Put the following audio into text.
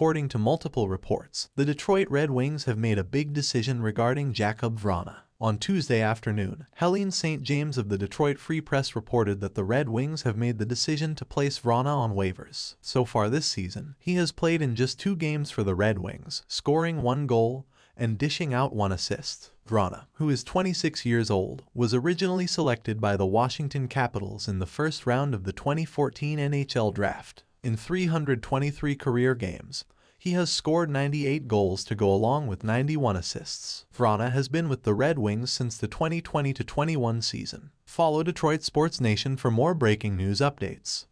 According to multiple reports, the Detroit Red Wings have made a big decision regarding Jakub Vrana. On Tuesday afternoon, Helene St. James of the Detroit Free Press reported that the Red Wings have made the decision to place Vrana on waivers. So far this season, he has played in just two games for the Red Wings, scoring one goal and dishing out one assist. Vrana, who is 26 years old, was originally selected by the Washington Capitals in the first round of the 2014 NHL Draft. In 323 career games, he has scored 98 goals to go along with 91 assists. Vrana has been with the Red Wings since the 2020-21 season. Follow Detroit Sports Nation for more breaking news updates.